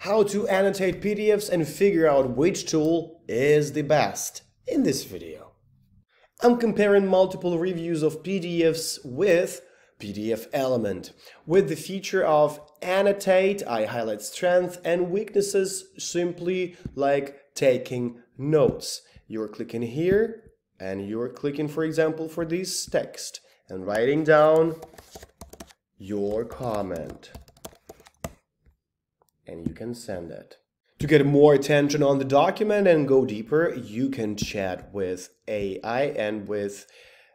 how to annotate PDFs and figure out which tool is the best in this video. I'm comparing multiple reviews of PDFs with PDFelement. With the feature of annotate, I highlight strengths and weaknesses simply like taking notes. You're clicking here and you're clicking, for example, for this text and writing down your comment. And you can send it. To get more attention on the document and go deeper, you can chat with AI and with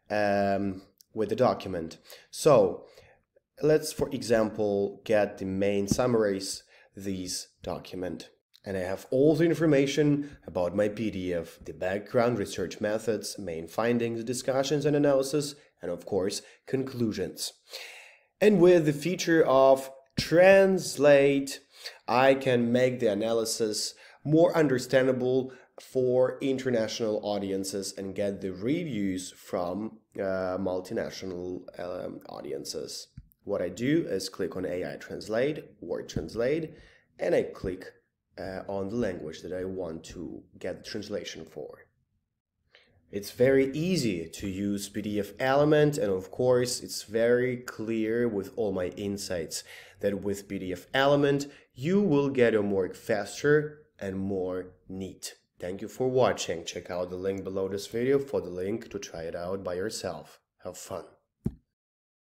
um, with the document. So let's, for example, get the main summaries these document. And I have all the information about my PDF, the background, research methods, main findings, discussions and analysis, and of course, conclusions. And with the feature of translate, I can make the analysis more understandable for international audiences and get the reviews from uh, multinational um, audiences. What I do is click on AI Translate, Word Translate, and I click uh, on the language that I want to get the translation for. It's very easy to use PDFelement and of course it's very clear with all my insights that with PDFelement you will get a more faster and more neat. Thank you for watching. Check out the link below this video for the link to try it out by yourself. Have fun.